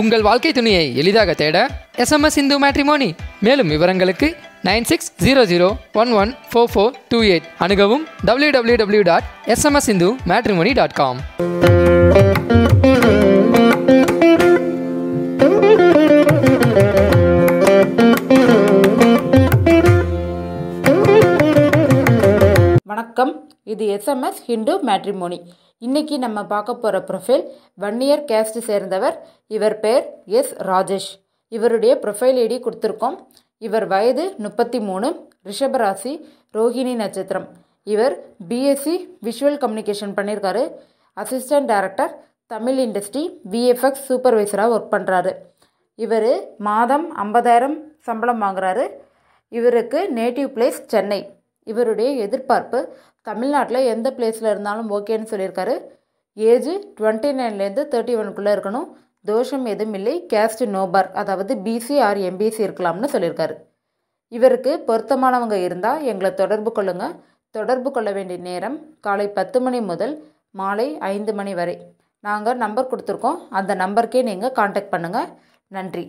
உங்கள் வாழ்க்கை துணையை எளிதாக தேட எஸ்எம்எஸ் இந்து மேட்ரிமோனி மேலும் விவரங்களுக்கு nine six zero zero one one four four two eight அணுகவும் W W W dot SMS Hindu matrimony dot com வணக்கம். இது எஸ்எம்எஸ் ஹிந்து மேட்ரிமோனி இன்னைக்கு நம்ம பார்க்க போகிற ப்ரொஃபைல் வன்னியர் இயர் கேஸ்ட் சேர்ந்தவர். இவர் பெயர் எஸ். ராஜேஷ். இவருடைய ப்ரொஃபைல் ஐடி கொடுத்துருக்கோம். இவர் வயது முப்பத்தி மூணு ரிஷபராசி ரோஹிணி நட்சத்திரம். இவர் பிஎஸ்சி விஷுவல் கம்யூனிகேஷன் பண்ணியிருக்காரு assistant director Tamil industry VFX சூப்பர்வைசராக work பண்ணுறாரு இவர் மாதம் ஐம்பதாயிரம் சம்பளம் வாங்குறாரு. இவருக்கு நேட்டிவ் பிளேஸ் சென்னை. இவருடைய எதிர்பார்ப்பு தமிழ்நாட்டில் எந்த பிளேஸில் இருந்தாலும் ஓகேன்னு சொல்லியிருக்காரு. ஏஜ் டுவெண்ட்டி நைன்லேருந்து தேர்ட்டி ஒனுக்குள்ளே இருக்கணும். தோஷம் எதுவும் இல்லை. கேஸ்ட் நோபார் அதாவது பிசி ஆர் எம்பிசி இருக்கலாம்னு சொல்லியிருக்காரு. இவருக்கு பொருத்தமானவங்க இருந்தால் எங்களை தொடர்பு கொள்ளுங்கள் தொடர்பு கொள்ள வேண்டிய நேரம் காலை பத்து மணி முதல் மாலை ஐந்து மணி வரை. நாங்கள் நம்பர் கொடுத்துருக்கோம். அந்த நம்பருக்கே நீங்கள் காண்டாக்ட் பண்ணுங்கள் நன்றி.